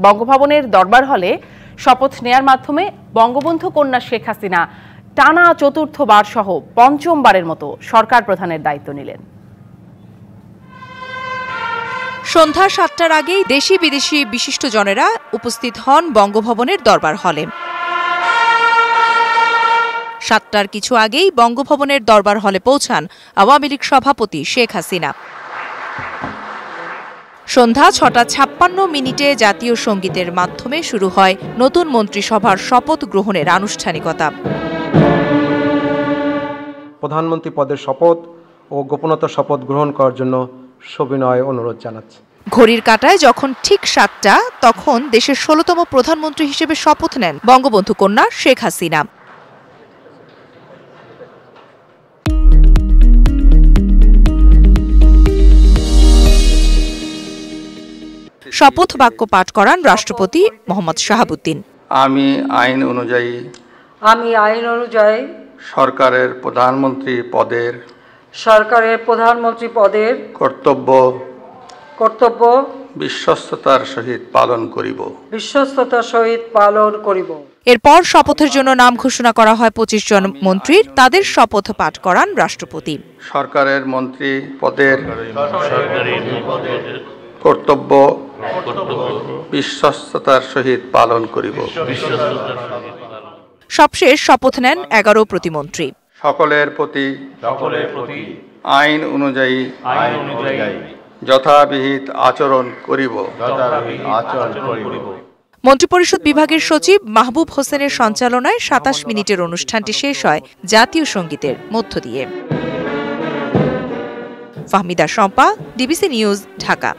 বঙ্গভবনের দরবার হলে শপথ নেয়ার মাধ্যমে বঙ্গবন্ধু কন্যা শেখ হাসিনা টানা চতুর্থবার সহ পঞ্চমবারের মতো সরকার প্রধানের দায়িত্ব নিলেন। সন্ধ্যা সাতটার আগেই দেশি বিদেশি বিশিষ্টজনেরা উপস্থিত হন বঙ্গভবনের দরবার হলে। সাতটার কিছু আগেই বঙ্গভবনের দরবার হলে পৌঁছান আওয়ামী লীগ সভাপতি শেখ হাসিনা। সন্ধ্যা ছটা ছাপ্পান্ন মিনিটে জাতীয় সঙ্গীতের মাধ্যমে শুরু হয় নতুন মন্ত্রিসভার শপথ গ্রহণের আনুষ্ঠানিকতা। প্রধানমন্ত্রী পদের শপথ ও গোপনতা শপথ গ্রহণ করার জন্য সবিনয় অনুরোধ জানাচ্ছি। ঘড়ির কাঁটায় যখন ঠিক সাতটা তখন দেশের ষোলতম প্রধানমন্ত্রী হিসেবে শপথ নেন বঙ্গবন্ধু কন্যা শেখ হাসিনা। শপথ বাক্য পাঠ করান রাষ্ট্রপতি মোহাম্মদ শাহাবুদ্দিন। আমি আইন অনুযায়ী আমি আইন অনুযায়ী সরকারের প্রধানমন্ত্রী পদের সরকারের প্রধানমন্ত্রী পদের কর্তব্য কর্তব্য বিশ্বস্ততার সহিত পালন করিব। বিশ্বস্ততার সহিত পালন করিব। এরপর শপথের জন্য নাম ঘোষণা করা হয় পঁচিশ জন মন্ত্রীর। তাদের শপথ পাঠ করান রাষ্ট্রপতি। সরকারের মন্ত্রী পদের কর্তব্য বিশ্বস্ততার সহিত পালন করিব। সবশেষ শপথ নেন এগারো প্রতিমন্ত্রী। সকলের প্রতি আইন অনুযায়ী যথাবিহিত আচরণ করিব। মন্ত্রিপরিষদ বিভাগের সচিব মাহবুব হোসেনের সঞ্চালনায় সাতাশ মিনিটের অনুষ্ঠানটি শেষ হয় জাতীয় সঙ্গীতের মধ্য দিয়ে। Fahmida Shampa DBC news Dhaka.